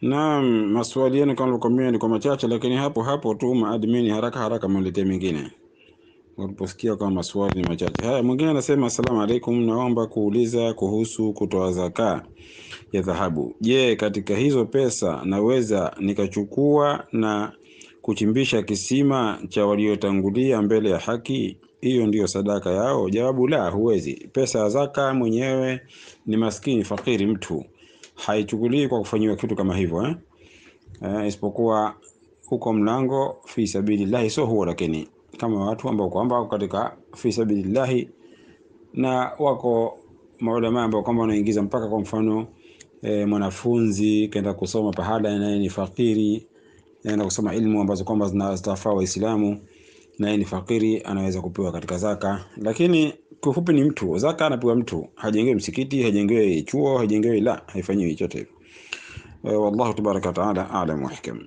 Naam, maswali yenu kama nilivyokuambia ni kwa machache, lakini hapo hapo tu maadmini haraka haraka mletee mengine waliposikia kama maswali ni machache. Haya, mwingine anasema asalamu alaikum, naomba kuuliza kuhusu kutoa zaka ya dhahabu. Je, katika hizo pesa naweza nikachukua na kuchimbisha kisima cha waliotangulia mbele ya haki? Hiyo ndiyo sadaka yao? Jawabu la, huwezi. Pesa ya zaka mwenyewe ni maskini fakiri, mtu haichukuliwi kwa kufanyiwa kitu kama hivyo eh? Eh, isipokuwa huko mlango fi sabilillahi, sio huo, lakini kama watu ambao kwamba wako katika fi sabilillahi na wako maulama ambao kwamba wanaingiza mpaka kwa mfano e, mwanafunzi kaenda kusoma pahala naye ni fakiri, naenda kusoma ilmu ambazo kwamba zinastafaa Waislamu naye ni fakiri, anaweza kupewa katika zaka. Lakini kifupi ni mtu, zaka anapewa mtu, hajengewi msikiti, hajengewi chuo, hajengewi, la, haifanyiwi chochote. E, wallahu tabaraka wa taala alam wa hikam.